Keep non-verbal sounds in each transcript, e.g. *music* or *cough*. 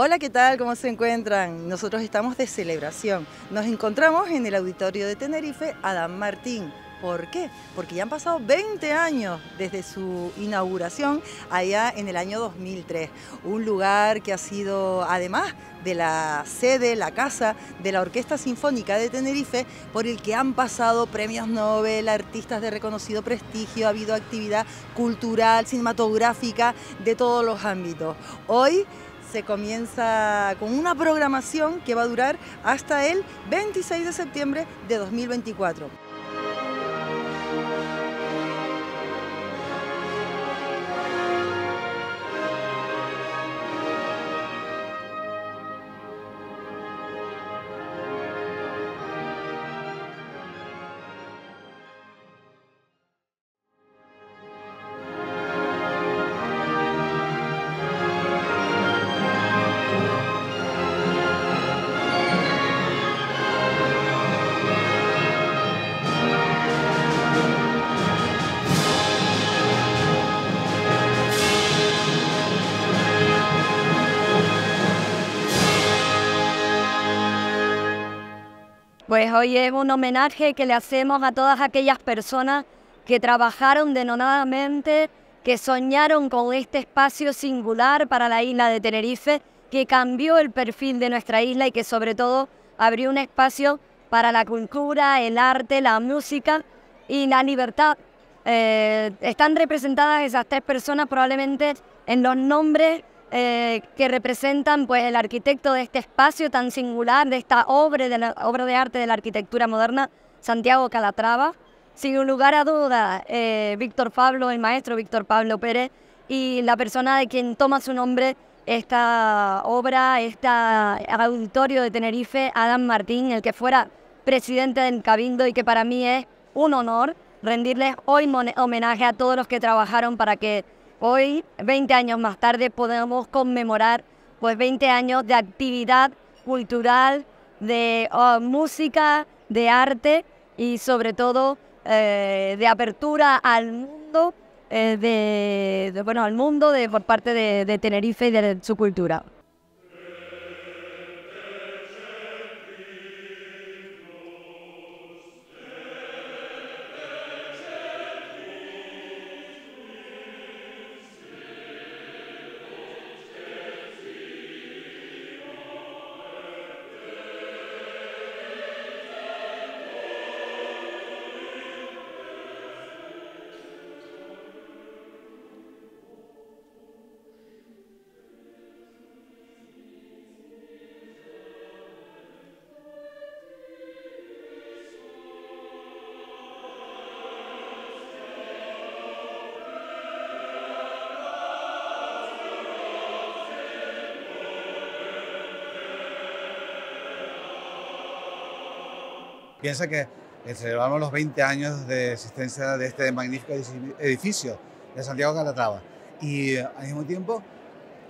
Hola, ¿qué tal? ¿Cómo se encuentran? Nosotros estamos de celebración. Nos encontramos en el auditorio de Tenerife Adán Martín. ¿Por qué? Porque ya han pasado 20 años desde su inauguración allá en el año 2003. Un lugar que ha sido, además de la sede, la casa de la Orquesta Sinfónica de Tenerife, por el que han pasado premios Nobel, artistas de reconocido prestigio, ha habido actividad cultural, cinematográfica, de todos los ámbitos. Hoy se comienza con una programación que va a durar hasta el 26 de septiembre de 2024. Pues hoy es un homenaje que le hacemos a todas aquellas personas que trabajaron denodadamente, que soñaron con este espacio singular para la isla de Tenerife, que cambió el perfil de nuestra isla y que sobre todo abrió un espacio para la cultura, el arte, la música y la libertad. Eh, están representadas esas tres personas probablemente en los nombres eh, que representan pues, el arquitecto de este espacio tan singular, de esta obra de, obra de arte de la arquitectura moderna, Santiago Calatrava. Sin lugar a duda, eh, Víctor Pablo, el maestro Víctor Pablo Pérez, y la persona de quien toma su nombre esta obra, este auditorio de Tenerife, Adam Martín, el que fuera presidente del Cabildo y que para mí es un honor rendirles hoy homenaje a todos los que trabajaron para que Hoy, 20 años más tarde, podemos conmemorar pues 20 años de actividad cultural, de oh, música, de arte y sobre todo eh, de apertura al mundo, eh, bueno, al mundo de, por parte de Tenerife y de su cultura. Piensa que celebramos los 20 años de existencia de este magnífico edificio de Santiago Calatrava y al mismo tiempo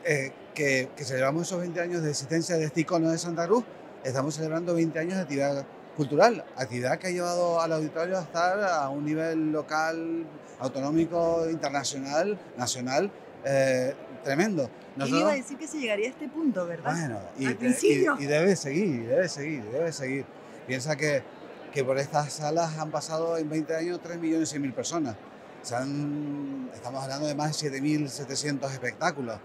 eh, que, celebramos esos 20 años de existencia de este icono de Santa Cruz, estamos celebrando 20 años de actividad cultural, actividad que ha llevado al auditorio a estar a un nivel local, autonómico, internacional, nacional, eh, tremendo. Nosotros, iba a decir que se llegaría a este punto, ¿verdad? Bueno, y, y, debe seguir, debe seguir, debe seguir. Piensa que que por estas salas han pasado en 20 años 3 millones y mil personas. estamos hablando de más de 7.700 espectáculos,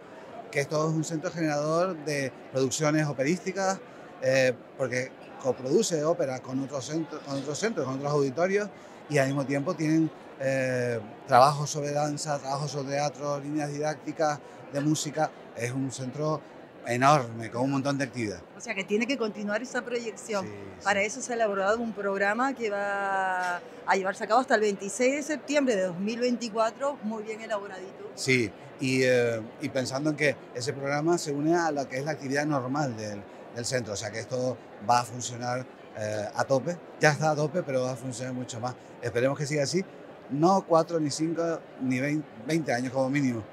que esto es un centro generador de producciones operísticas, eh, porque coproduce ópera con otros, centros, con otros centros, con otros auditorios, y al mismo tiempo tienen eh, trabajos sobre danza, trabajos sobre teatro, líneas didácticas de música. Es un centro enorme, con un montón de actividad. O sea que tiene que continuar esa proyección. Para eso se ha elaborado un programa que va a llevarse a cabo hasta el 26 de septiembre de 2024, muy bien elaboradito. Sí, y, eh, y pensando en que ese programa se une a lo que es la actividad normal del, del centro, o sea que esto va a funcionar eh, a tope, ya está a tope, pero va a funcionar mucho más. Esperemos que siga así, no cuatro, ni cinco, ni 20 años como mínimo.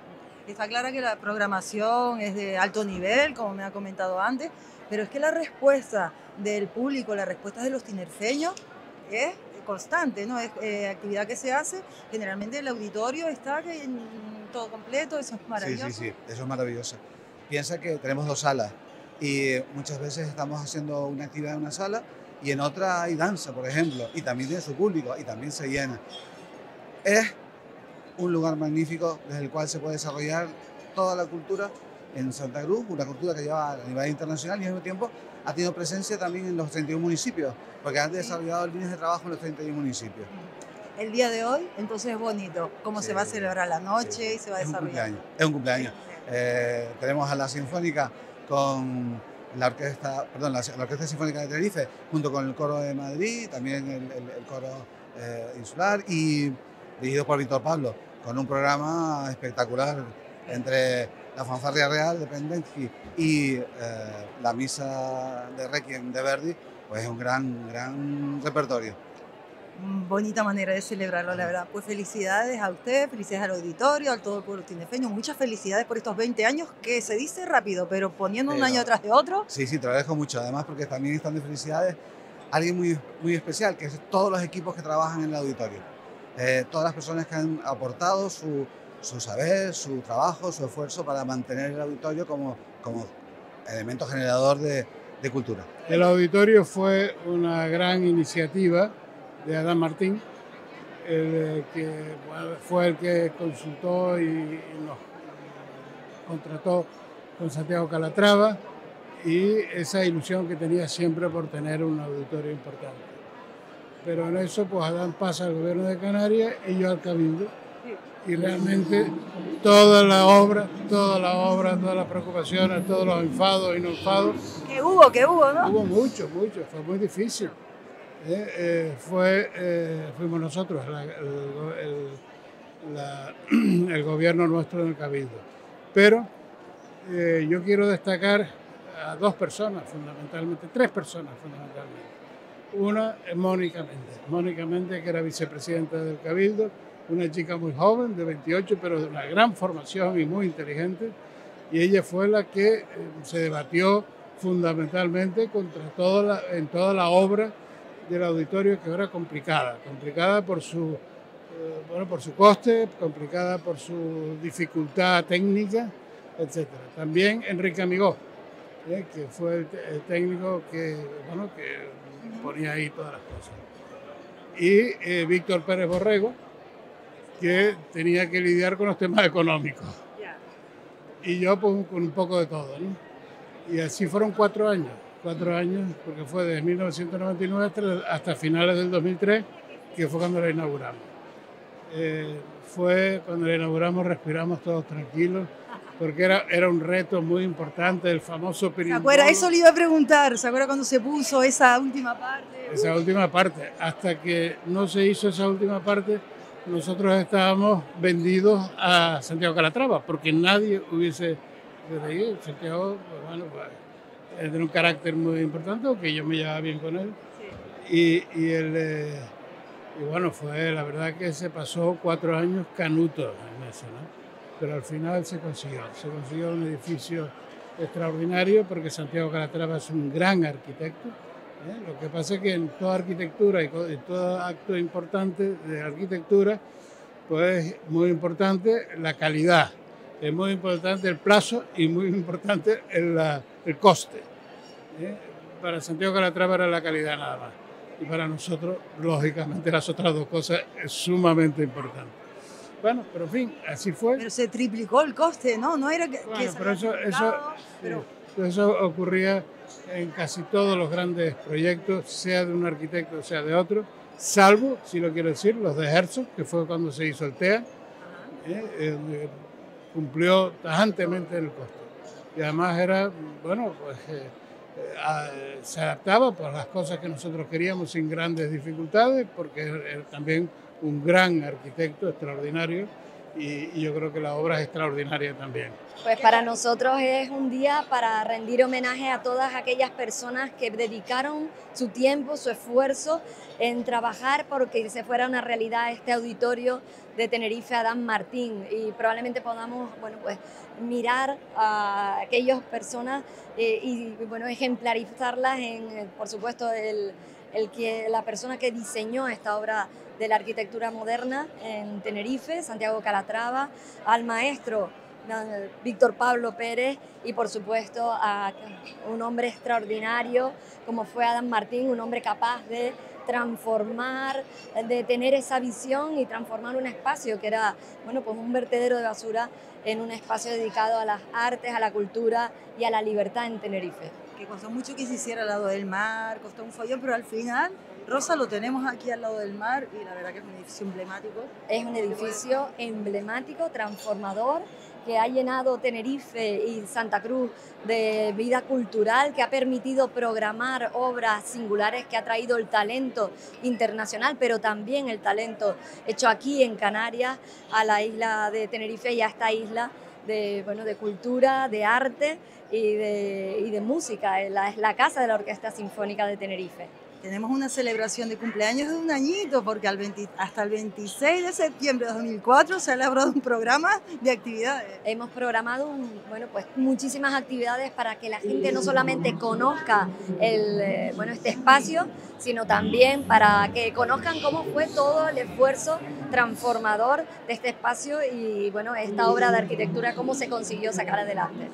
Está clara que la programación es de alto nivel, como me ha comentado antes, pero es que la respuesta del público, la respuesta de los tinerfeños es constante, ¿no? Es eh, actividad que se hace, generalmente el auditorio está en todo completo, eso es maravilloso. Sí, sí, sí, eso es maravilloso. piensa que tenemos dos salas y muchas veces estamos haciendo una actividad en una sala y en otra hay danza, por ejemplo, y también tiene su público y también se llena. Es un lugar magnífico desde el cual se puede desarrollar toda la cultura en Santa Cruz, una cultura que lleva a nivel internacional y al mismo tiempo ha tenido presencia también en los 31 municipios, porque han desarrollado líneas de trabajo en los 31 municipios. El día de hoy, entonces es bonito, cómo se va a celebrar la noche y se va a desarrollar. Es un cumpleaños. Eh, tenemos a la Sinfónica con la Orquesta, perdón, la, Orquesta Sinfónica de Tenerife, junto con el Coro de Madrid, también el, Coro eh, Insular y dirigido por Víctor Pablo, con un programa espectacular entre la fanfarria real de Pendenski y eh, la misa de Requiem de Verdi, pues es un gran, gran repertorio. Bonita manera de celebrarlo, la verdad. Pues felicidades a usted, felicidades al auditorio, a todo el pueblo tinefeño. Muchas felicidades por estos 20 años que se dice rápido, pero poniendo un año tras de otro. Sí, sí, te agradezco mucho. Además, porque también están de felicidades alguien muy, muy especial, que es todos los equipos que trabajan en el auditorio. Eh, todas las personas que han aportado su, su saber, su trabajo, su esfuerzo para mantener el auditorio como, como elemento generador de, cultura. El auditorio fue una gran iniciativa de Adán Martín, el que fue el que consultó y, nos contrató con Santiago Calatrava y esa ilusión que tenía siempre por tener un auditorio importante. Pero en eso, pues Adán pasa al gobierno de Canarias y yo al Cabildo y realmente toda la obra, toda la obra, todas las preocupaciones, todos los enfados y no enfados. Que hubo, que hubo, ¿no? Hubo mucho, mucho, fue muy difícil. ¿eh? Eh, fue, eh, fuimos nosotros, el, *clears throat* el, gobierno nuestro del Cabildo. Pero yo quiero destacar a dos personas fundamentalmente, tres personas fundamentalmente. Una es Mónica Méndez, Mónica Méndez que era vicepresidenta del Cabildo, una chica muy joven, de 28, pero de una gran formación y muy inteligente, y ella fue la que eh, se debatió fundamentalmente contra toda en toda la obra del auditorio que era complicada, complicada por su, eh, bueno, por su coste, complicada por su dificultad técnica, etc. También Enrique Amigó, eh, que fue el, técnico que, bueno, que ponía ahí todas las cosas. Y Víctor Pérez Borrego, que tenía que lidiar con los temas económicos. Y yo pues, con un poco de todo. ¿no? Y así fueron cuatro años, cuatro años, porque fue desde 1999 hasta, finales del 2003, que fue cuando la inauguramos. Eh, fue cuando la inauguramos, respiramos todos tranquilos, porque era, era un reto muy importante, el famoso. ¿Se acuerda? Eso le iba a preguntar, ¿se acuerda cuando se puso esa última parte? Esa última parte, hasta que no se hizo esa última parte, nosotros estábamos vendidos a Santiago Calatrava, porque nadie hubiese. Santiago, pues, bueno, pues, un carácter muy importante, aunque yo me llevaba bien con él. Y, y, eh, y bueno, fue la verdad que se pasó cuatro años canuto en eso, ¿no? Pero al final se consiguió, se consiguió un edificio extraordinario porque Santiago Calatrava es un gran arquitecto ¿eh? Lo que pasa es que en toda arquitectura y en todo acto importante de arquitectura, pues es muy importante la calidad, es muy importante el plazo y muy importante el, el coste. ¿eh? Para Santiago Calatrava era la calidad nada más. Y para nosotros, lógicamente, las otras dos cosas es sumamente importante. Bueno, pero en fin, así fue. Pero se triplicó el coste, ¿no? No era que, bueno, pero eso, eso, eso ocurría en casi todos los grandes proyectos, sea de un arquitecto o sea de otro, salvo, si lo quiero decir, los de Herzog, que fue cuando se hizo el TEA, eh, cumplió tajantemente el costo. Y además era, bueno, pues eh, eh, se adaptaba por las cosas que nosotros queríamos sin grandes dificultades, porque también un gran arquitecto extraordinario y, yo creo que la obra es extraordinaria también. Pues para nosotros es un día para rendir homenaje a todas aquellas personas que dedicaron su tiempo, su esfuerzo en trabajar porque se fuera una realidad este auditorio de Tenerife Adán Martín y probablemente podamos bueno, pues, mirar a aquellas personas eh, y bueno, ejemplarizarlas en, por supuesto, el, el que, la persona que diseñó esta obra de la arquitectura moderna en Tenerife, Santiago Calatrava, al maestro Víctor Pablo Pérez y por supuesto a un hombre extraordinario como fue Adam Martín, un hombre capaz de transformar, de tener esa visión y transformar un espacio que era, bueno, pues un vertedero de basura en un espacio dedicado a las artes, a la cultura y a la libertad en Tenerife. Que costó mucho que se hiciera al lado del mar, costó un follón, pero al final, Rosa, lo tenemos aquí al lado del mar y la verdad que es un edificio emblemático. Es un edificio emblemático, transformador que ha llenado Tenerife y Santa Cruz de vida cultural, que ha permitido programar obras singulares, que ha traído el talento internacional, pero también el talento hecho aquí en Canarias, a la isla de Tenerife y a esta isla de, bueno, de cultura, de arte y de, y de música. Es la, es la casa de la Orquesta Sinfónica de Tenerife tenemos una celebración de cumpleaños de un añito, porque hasta el 26 de septiembre de 2004 se ha elaborado un programa de actividades. Hemos programado pues muchísimas actividades para que la gente no solamente conozca eh, este espacio, sino también para que conozcan cómo fue todo el esfuerzo transformador de este espacio y bueno, esta obra de arquitectura, cómo se consiguió sacar adelante.